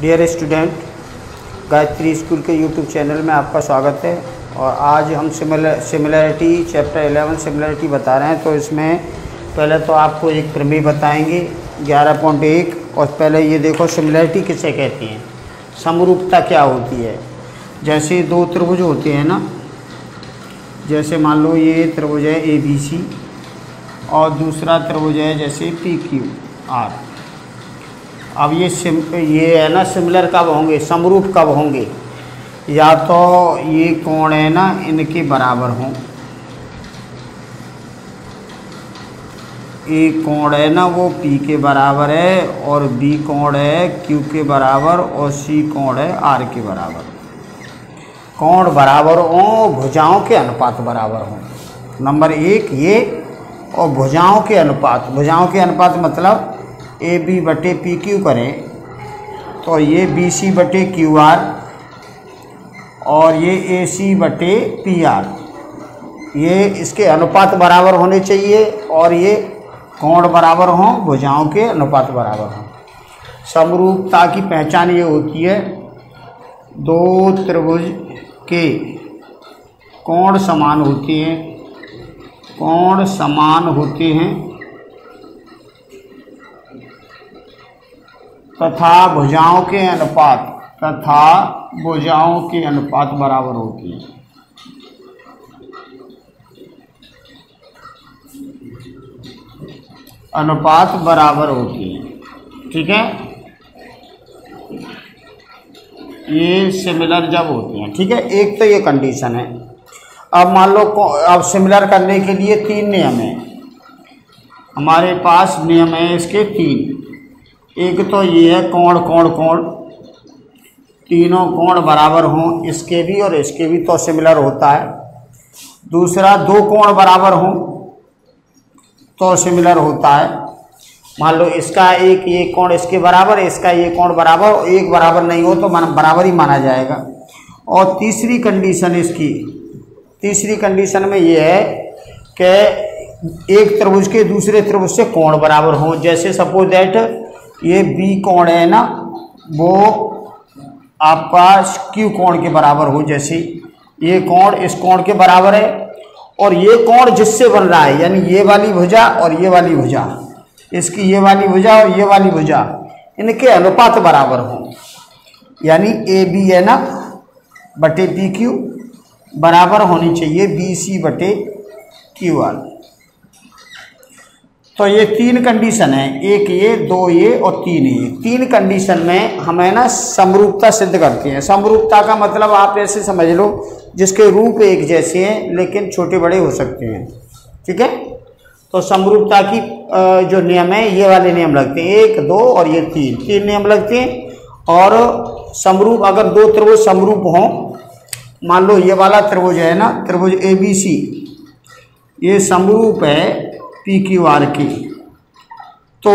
Dear student Gayatri school के YouTube channel में आपका स्वागत है और आज हम सिमिलर सिमिलरिटी चैप्टर 11 सिमिलरिटी बता रहे हैं तो इसमें पहले तो आपको एक प्रमेय बताएँगे 11.1 और पहले ये देखो सिमिलरिटी किसे कहती हैं। समरूपता क्या होती है? जैसे दो त्रिभुज होते हैं ना, जैसे मान लो ये त्रिभुज है ए बी सी और दूसरा त्रिभुज है जैसे पी क्यू आर अब ये सिम, ये है ना सिमिलर कब होंगे? समरूप कब होंगे? या तो ये कोण है ना, इनके बराबर हों। ए कोण है ना, वो पी के बराबर है और बी कोण है क्यू के बराबर और सी कोण है आर के बराबर। कोण बराबर हो, भुजाओं के अनुपात बराबर हों। नंबर एक ये और भुजाओं के अनुपात। भुजाओं के अनुपात मतलब ए बी बटे पी क्यू करें तो ये बी सी बटे क्यू आर और ये ए सी बटे पी आर ये इसके अनुपात बराबर होने चाहिए और ये कोण बराबर हों, भुजाओं के अनुपात बराबर हों। समरूपता की पहचान ये होती है, दो त्रिभुज के कोण समान होते हैं, कोण समान होते हैं तथा भुजाओं के अनुपात, तथा भुजाओं के अनुपात बराबर होती है। अनुपात बराबर होती है। ठीक है? ये सिमिलर जब होती हैं, ठीक है? एक तो ये कंडीशन है। अब मान लो अब सिमिलर करने के लिए तीन नियम हैं। हमारे पास नियम है इसके तीन। एक तो ये है कोण कोण कोण। तीनों कोण बराबर हों, इसके भी और इसके भी तो सिमिलर होता है। दूसरा, दो कोण बराबर हों तो सिमिलर होता है। मान लो इसका एक, ये कोण इसके बराबर, इसका ये कोण बराबर, एक बराबर नहीं हो तो मान, बराबर ही माना जाएगा। और तीसरी कंडीशन इसकी, तीसरी कंडीशन में ये है कि एक त्रिभुज के दूसरे त्रिभुज से कोण बराबर हो। जैसे सपोज़ दैट ये बी कोण है ना, वो आपका क्यू कोण के बराबर हो जैसे, ये कोण इस कोण के बराबर है, और ये कोण जिससे बन रहा है, यानी ये वाली भुजा और ये वाली भुजा, इसकी ये वाली भुजा और ये वाली भुजा, इनके अनुपात बराबर हों। यानी ए बी है ना, बटे पी क्यू बराबर होनी चाहिए बी सी बटे क्यू आर तो ये तीन कंडीशन है, एक ये, दो ये और तीन ये। तीन कंडीशन में हमें ना समरूपता सिद्ध करती है। समरूपता का मतलब आप ऐसे समझ लो, जिसके रूप एक जैसे हैं, लेकिन छोटे बड़े हो सकते हैं। ठीक है? तो समरूपता की जो नियम है, ये वाले नियम लगते हैं। एक, दो और ये तीन। तीन नियम लगते हैं। और समरूप, अगर दो त्रिभुज समरूप हों, मान लो ये वाला त्रिभुज है ना, त्रिभुज ए बी सी ये समरूप है पी क्यू आर की। तो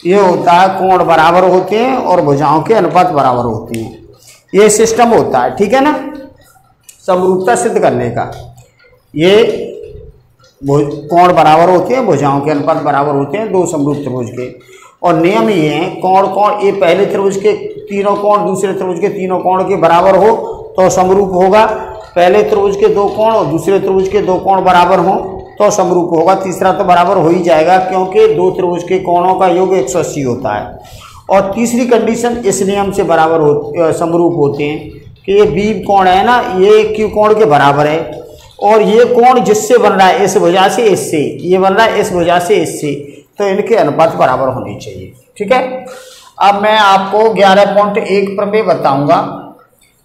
ये होता है कोण बराबर होते हैं और भुजाओं के अनुपात बराबर होते हैं। ये सिस्टम होता है, ठीक है ना? समरूपता सिद्ध करने का। ये कोण बराबर होते हैं, भुजाओं के अनुपात बराबर होते हैं, दो समरूप त्रिभुज के। और नियम ये हैं कोण कोण ये पहले त्रिभुज के तीनों कोण, दूसरे त्रिभुज के तीनों कोण के बराबर हो तो समरूप होगा। पहले त्रिभुज के दो कोण और दूसरे त्रिभुज के दो कोण बराबर हो। तो समरूप होगा। तीसरा तो बराबर हो ही जाएगा, क्योंकि दो त्रिभुज के कोणों का योग एक सौ अस्सी होता है। और तीसरी कंडीशन इस नियम से बराबर हो समरूप होते हैं कि ये बी कोण है ना, ये क्यू कोण के बराबर है। और ये कोण जिससे बन रहा है, इस वजह से इससे, ये बन रहा है, इस वजह से इससे। तो इनके अनुपात बराबर होने चाहिए, ठीक है? अब मैं आपको ग्यारह पॉइंट एक प्रमेय बताऊँगा।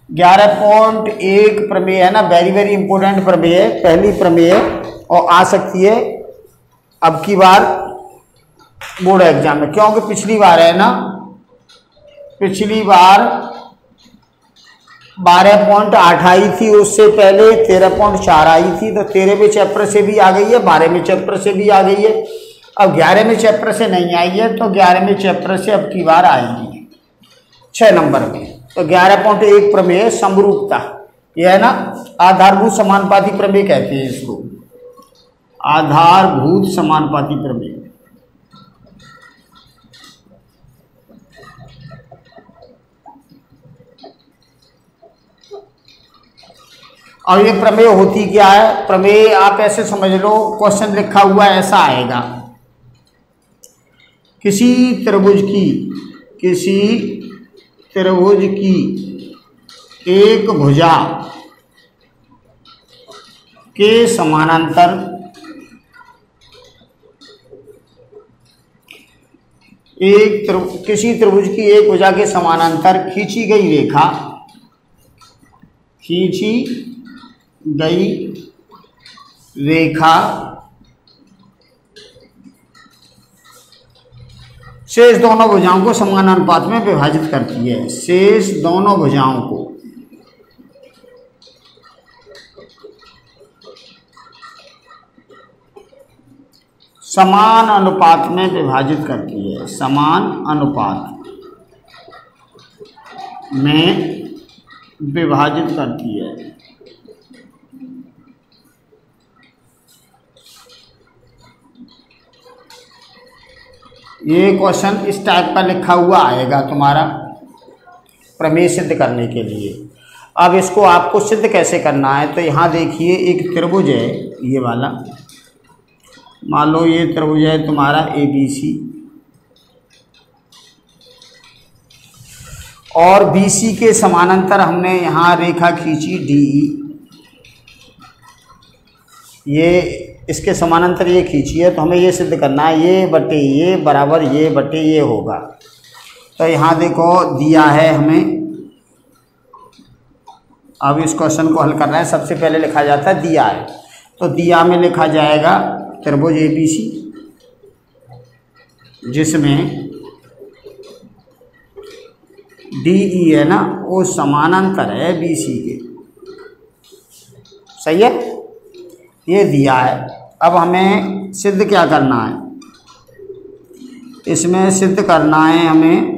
ग्यारह पॉइंट एक प्रमेय है ना वेरी वेरी इंपॉर्टेंट प्रमेय है। पहली प्रमेय और आ सकती है। अब की बार बोर्ड एग्ज़ाम में, क्योंकि पिछली बार है ना, पिछली बार बारह पॉइंट आठ आई थी, उससे पहले तेरह पॉइंट चार आई थी तो तेरहवें चैप्टर से भी आ गई है बारहवें चैप्टर से भी आ गई है। अब ग्यारहवें चैप्टर से नहीं आई है तो ग्यारहवें चैप्टर से अब की बार आएगी छः नंबर में तो ग्यारह पॉइंट एक प्रमेय समरूपता यह है ना, आधारभूत समानुपाती प्रमेय कहते हैं इसको। आधारभूत समानुपाती प्रमेय और ये प्रमेय होती क्या है? प्रमेय आप ऐसे समझ लो क्वेश्चन लिखा हुआ ऐसा आएगा। किसी त्रिभुज की, किसी त्रिभुज की एक भुजा के समानांतर एक त्रु, किसी त्रिभुज की एक भुजा के समानांतर खींची गई रेखा खींची गई रेखा शेष दोनों भुजाओं को समान अनुपात में विभाजित करती है। शेष दोनों भुजाओं को समान अनुपात में विभाजित करती है। समान अनुपात में विभाजित करती है। ये क्वेश्चन इस टाइप का लिखा हुआ आएगा तुम्हारा प्रमेय सिद्ध करने के लिए। अब इसको आपको सिद्ध कैसे करना है तो यहाँ देखिए एक त्रिभुज है, ये वाला। मान लो ये त्रिभुज है तुम्हारा ए बी सी और बी सी के समानांतर हमने यहाँ रेखा खींची डी ई ये इसके समानांतर ये खींची है तो हमें ये सिद्ध करना है, ये बटे ये बराबर ये बटे ये होगा। तो यहाँ देखो दिया है हमें। अब इस क्वेश्चन को हल करना है, सबसे पहले लिखा जाता है दिया है। तो दिया में लिखा जाएगा त्रिभुज ए बी सी जिसमें डी ई है ना, वो समानांतर है बी सी के। सही है? ये दिया है। अब हमें सिद्ध क्या करना है? इसमें सिद्ध करना है हमें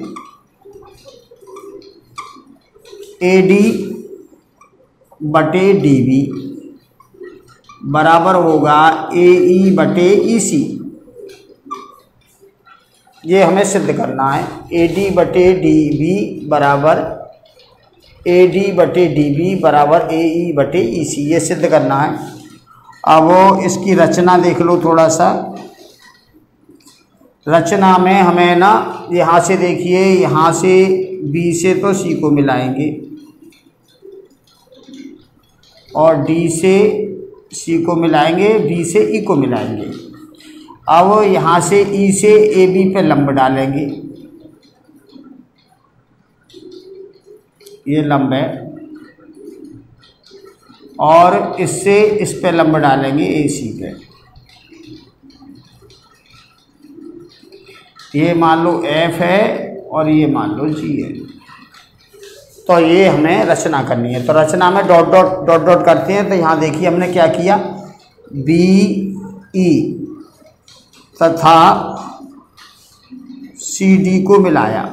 ए डी बटे डी बी बराबर होगा ए, ई बटे ई, सी। ये हमें सिद्ध करना है। ए डी बटे डी बी बराबर, ए डी बटे डी बी बराबर ए, ई बटे ई, सी। ये सिद्ध करना है। अब इसकी रचना देख लो थोड़ा सा। रचना में हमें ना यहाँ से देखिए, यहाँ से बी से तो सी को मिलाएँगे। और डी से सी को मिलाएँगे बी से ई को मिलाएँगे। अब यहाँ से ई से ए बी पे लंब डालेंगे। ये लंब है। और इससे इस पे लंब डालेंगे ए सी पे। ये मान लो एफ़ है और ये मान लो जी है। तो ये हमें रचना करनी है। तो रचना में डॉट डॉट डॉट डॉट करते हैं तो यहाँ देखिए हमने क्या किया? बी ई तथा सी डी को मिलाया।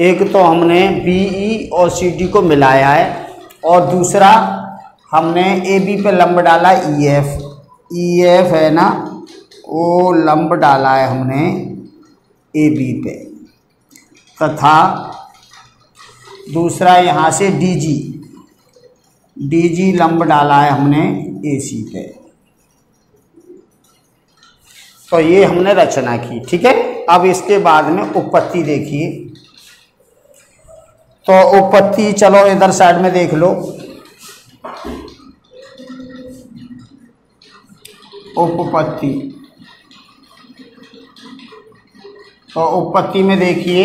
एक तो हमने बी ई और सी डी को मिलाया है और दूसरा हमने ए बी पे लंब डाला ई एफ़ ई एफ़ है ना? वो लंब डाला है हमने ए बी पे। तथा दूसरा यहाँ से डी जी डी जी लंब डाला है हमने ए सी पे। तो ये हमने रचना की, ठीक है? अब इसके बाद में उपपत्ति देखिए। तो उपपत्ति चलो इधर साइड में देख लो। उपपत्ति। तो उपपत्ति में देखिए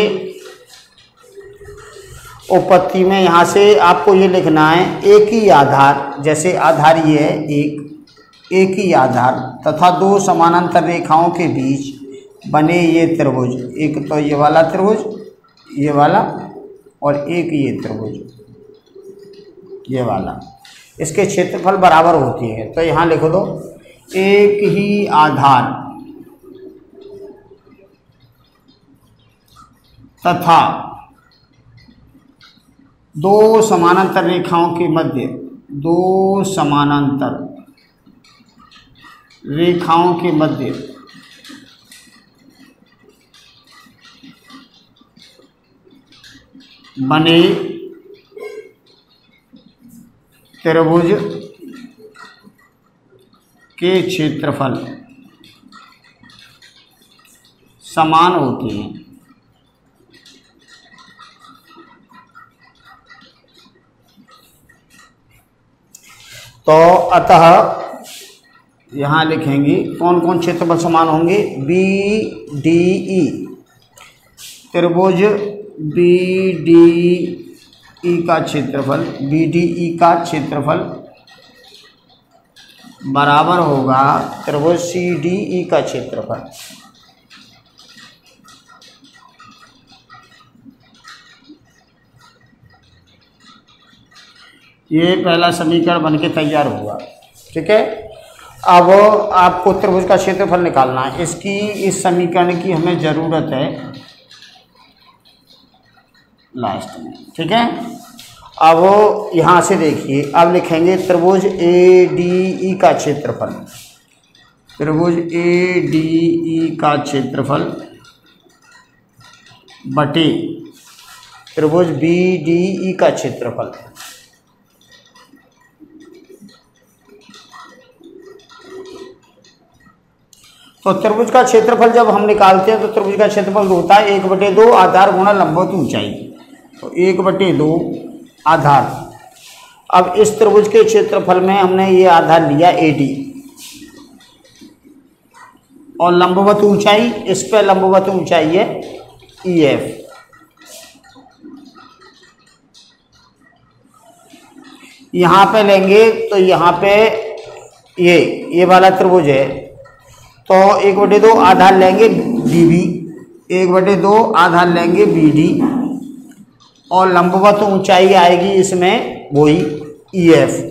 उपपत्ति में यहाँ से आपको ये लिखना है, एक ही आधार, जैसे आधार ये है, एक एक ही आधार, तथा दो समानांतर रेखाओं के बीच बने ये त्रिभुज, एक तो ये वाला त्रिभुज, ये वाला, और एक ये त्रिभुज, ये वाला। इसके क्षेत्रफल बराबर होती है तो यहाँ लिख दो, एक ही आधार। तथा दो समानांतर रेखाओं के मध्य, दो समानांतर रेखाओं के मध्य, बने त्रिभुज के क्षेत्रफल समान होते हैं। तो अतः यहाँ लिखेंगी कौन कौन क्षेत्रफल समान होंगे? बी डी ई त्रिभुज बी डी ई का क्षेत्रफल बी डी ई का क्षेत्रफल बराबर होगा त्रिभुज सी डी ई का क्षेत्रफल। ये पहला समीकरण बन के तैयार हुआ। ठीक है? अब आपको त्रिभुज का क्षेत्रफल निकालना है। इसकी, इस समीकरण की हमें ज़रूरत है लास्ट में। ठीक है? अब यहाँ से देखिए, अब लिखेंगे त्रिभुज ए, डी, ई का क्षेत्रफल। त्रिभुज ए, डी, ई का क्षेत्रफल बटे त्रिभुज बी, डी, ई का क्षेत्रफल। तो त्रिभुज का क्षेत्रफल जब हम निकालते हैं तो त्रिभुज का क्षेत्रफल होता है, एक बटे दो आधार गुणा लंबवत ऊंचाई। तो एक बटे दो आधार। अब इस त्रिभुज के क्षेत्रफल में हमने ये आधार लिया ए डी और लंबवत ऊंचाई, इस पर लंबवत ऊंचाई है ई एफ़। यहाँ पे लेंगे तो यहाँ पे ये ये वाला त्रिभुज है। तो एक बटे दो आधार लेंगे डी बी एक बटे दो आधार लेंगे बी डी और लंबवत ऊंचाई आएगी इसमें वही ई एफ़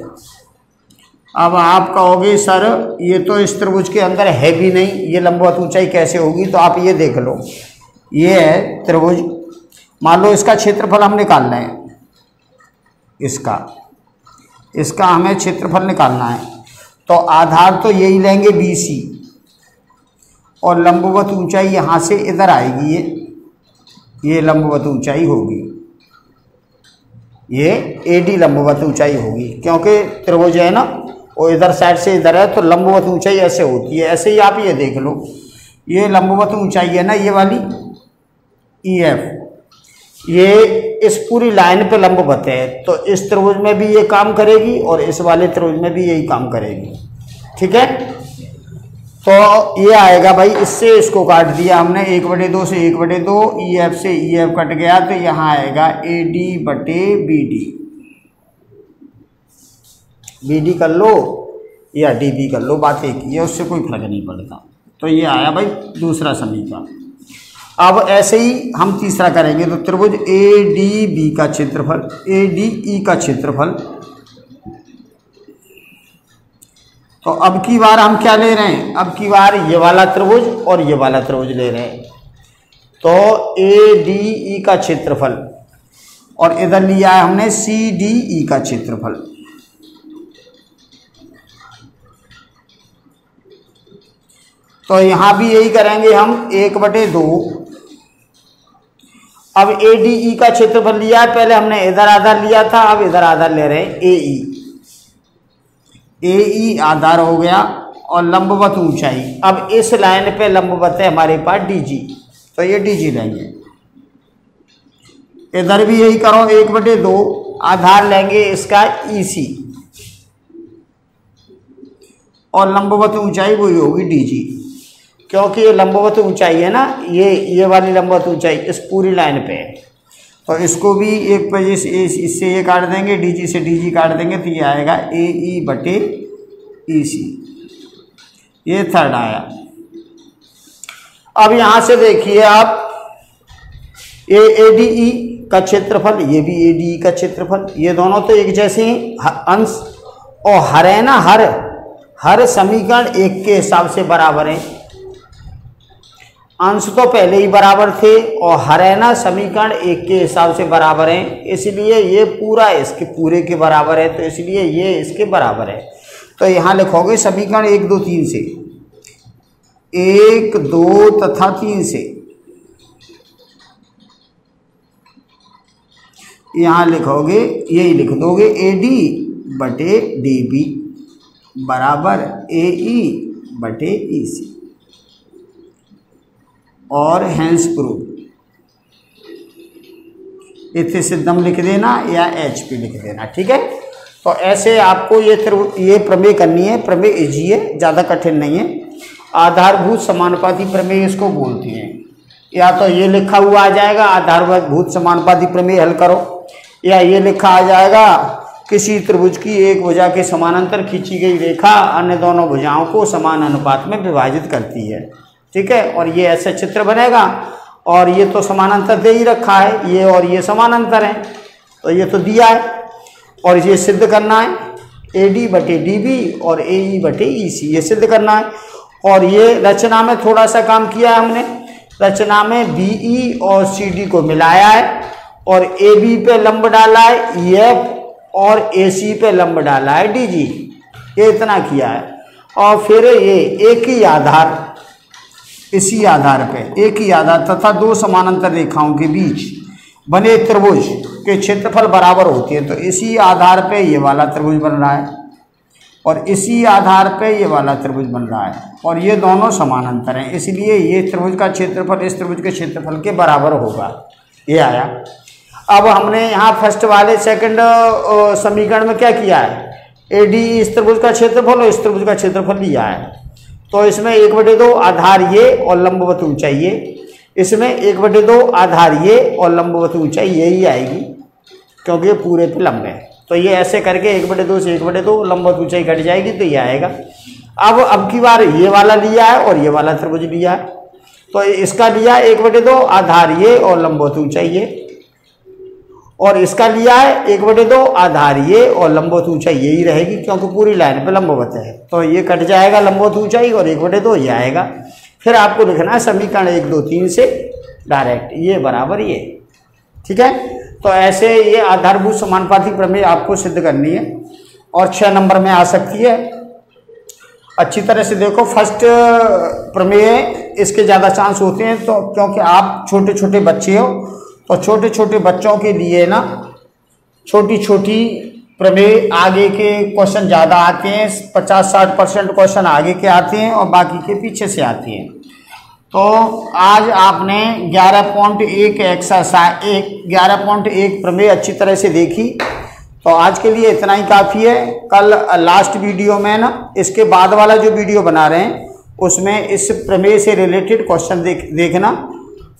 अब आप कहोगे, सर, ये तो इस त्रिभुज के अंदर है भी नहीं, ये लंबवत ऊंचाई कैसे होगी? तो आप ये देख लो, ये है त्रिभुज। मान लो इसका क्षेत्रफल हम निकालना है, इसका इसका हमें क्षेत्रफल निकालना है। तो आधार तो यही लेंगे बी सी और लंबवत ऊंचाई यहाँ से इधर आएगी ये। ये लंबवत ऊंचाई होगी। ये ए डी लंबवत ऊंचाई होगी। क्योंकि त्रिभुज है ना, वो इधर साइड से इधर है तो लंबवत ऊंचाई ऐसे होती है। ऐसे ही आप ये देख लो। ये लंबवत ऊंचाई है ना, ये वाली ई e एफ़ ये इस पूरी लाइन पे लंबवत है तो इस त्रिभुज में भी ये काम करेगी और इस वाले त्रिभुज में भी यही काम करेगी। ठीक है? तो ये आएगा भाई, इससे इसको काट दिया हमने, एक बटे दो से एक बटे दो ई एफ़ से ई एफ़ कट गया तो यहाँ आएगा ए डी बटे बी डी बी डी कर लो या डी बी कर लो, बात एक ही है उससे कोई फ़र्क नहीं पड़ता। तो ये आया भाई दूसरा समीकरण। अब ऐसे ही हम तीसरा करेंगे तो त्रिभुज ए डी बी का क्षेत्रफल ए डी ई का क्षेत्रफल तो अब की बार हम क्या ले रहे हैं? अब की बार ये वाला त्रिभुज और ये वाला त्रिभुज ले रहे हैं। तो ए डी ई का क्षेत्रफल और इधर लिया है हमने सी डी ई का क्षेत्रफल। तो यहाँ भी यही करेंगे हम एक बटे दो। अब ए डी ई का क्षेत्रफल लिया है, पहले हमने इधर आधार लिया था, अब इधर आधार ले रहे हैं ए ई ए ई आधार हो गया और लंबवत ऊंचाई। अब इस लाइन पे लंबवत है हमारे पास डी जी। तो ये डी जी लेंगे इधर भी यही करो, एक बटे दो आधार लेंगे इसका ई सी। और लंबवत ऊंचाई वही होगी डी जी। क्योंकि ये लंबवत ऊंचाई है ना, ये ये वाली लंबवत ऊंचाई इस पूरी लाइन पे है। तो इसको भी एक से इससे ये काट देंगे डी जी से डी जी काट देंगे तो ये आएगा ए ई e बटे ई सी ये थर्ड आया। अब यहाँ से देखिए आप ए ए डी ई का क्षेत्रफल, ये भी ए डी ई का क्षेत्रफल, ये दोनों तो एक जैसे ही, अंश, और हर है ना, हर हर समीकरण एक के हिसाब से बराबर है। अंश तो पहले ही बराबर थे और हरैना समीकरण एक के हिसाब से बराबर हैं, इसलिए ये पूरा इसके पूरे के बराबर है तो इसलिए ये इसके बराबर है। तो यहाँ लिखोगे समीकरण एक दो तीन से। एक, दो तथा तीन से। यहाँ लिखोगे यही लिख दोगे ए डी बटे डी बी बराबर ए ई बटे ई सी और हैंस प्रूफ इथे सिद्धम लिख देना या एच पी लिख देना, ठीक है? तो ऐसे आपको ये ये प्रमेय करनी है, प्रमेय इजी है, ज़्यादा कठिन नहीं है। आधारभूत समानुपाती प्रमेय इसको बोलते हैं। या तो ये लिखा हुआ आ जाएगा, आधारभूत समानुपाती प्रमेय हल करो। या ये लिखा आ जाएगा, किसी त्रिभुज की एक भुजा के समानांतर खींची गई रेखा अन्य दोनों भुजाओं को समान अनुपात में विभाजित करती है। ठीक है? और ये ऐसा चित्र बनेगा। और ये तो समानांतर दे ही रखा है। ये और ये समानांतर है। तो ये तो दिया है। और ये सिद्ध करना है। ए डी बटे डी बी और ए ई बटे ई सी ये सिद्ध करना है। और ये रचना में थोड़ा सा काम किया है हमने। रचना में बी ई और सी डी को मिलाया है। और ए बी पे लंब डाला है ई एफ़ और ए सी पे लंब डाला है डी जी ये इतना किया है। और फिर ये एक ही आधार इसी आधार पर एक ही आधार तथा दो समानांतर रेखाओं के बीच बने त्रिभुज के क्षेत्रफल बराबर होती है तो इसी आधार पे ये वाला त्रिभुज बन रहा है और इसी आधार पे ये वाला त्रिभुज बन रहा है और ये दोनों समानांतर हैं, इसलिए ये त्रिभुज का क्षेत्रफल इस त्रिभुज के क्षेत्रफल के बराबर होगा। ये आया। अब हमने यहाँ फ़र्स्ट वाले सेकंड समीकरण में क्या किया है? ए डी इस त्रिभुज का क्षेत्रफल और इस त्रिभुज का क्षेत्रफल लिया है। तो इसमें एक बटे दो आधार ये और लंबवत ऊंचाई ये। इसमें एक बटे दो आधार ये और लंबवत ऊंचाई यही आएगी, क्योंकि ये पूरे पे लंबे हैं। तो ये ऐसे करके एक बटे दो से एक बटे दो लंबवत ऊंचाई घट जाएगी तो ये आएगा। अब अब की बार ये वाला लिया है और ये वाला त्रिभुज लिया है। तो इसका लिया एक बटे दो आधार ये और लंबवत ऊंचाई ये। और इसका लिया है, एक बटे दो आधार ये और लंबवत ऊंचाई यही रहेगी क्योंकि पूरी लाइन पे लंबवत है। तो ये कट जाएगा लंबवत ऊंचाई और एक बटे दो ये आएगा। फिर आपको लिखना है समीकरण एक, दो, तीन से डायरेक्ट ये बराबर ये। ठीक है? तो ऐसे ये आधारभूत समानुपाती प्रमेय आपको सिद्ध करनी है और छः नंबर में आ सकती है। अच्छी तरह से देखो फ़र्स्ट प्रमेय, इसके ज़्यादा चांस होते हैं तो क्योंकि आप छोटे छोटे बच्चे हो तो छोटे छोटे बच्चों के लिए ना छोटी छोटी प्रमेय आगे के क्वेश्चन ज़्यादा आते हैं, पचास साठ परसेंट क्वेश्चन आगे के आते हैं और बाकी के पीछे से आते हैं। तो आज आपने ग्यारह पॉइंट एक एक्सरसाइज एक, ग्यारह पॉइंट एक प्रमेय अच्छी तरह से देखी। तो आज के लिए इतना ही काफ़ी है। कल लास्ट वीडियो में ना, इसके बाद वाला जो वीडियो बना रहे हैं, उसमें इस प्रमेय से रिलेटेड क्वेश्चन देख, देखना।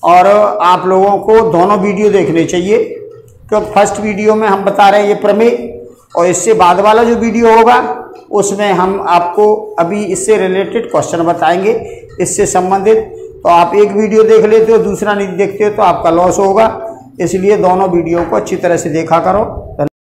और आप लोगों को दोनों वीडियो देखने चाहिए, क्योंकि फ़र्स्ट वीडियो में हम बता रहे हैं ये प्रमेय, और इससे बाद वाला जो वीडियो होगा, उसमें हम आपको अभी इससे रिलेटेड क्वेश्चन बताएँगे। इससे संबंधित तो आप एक वीडियो देख लेते हो, दूसरा नहीं देखते हो तो आपका लॉस होगा। इसलिए दोनों वीडियो को अच्छी तरह से देखा करो।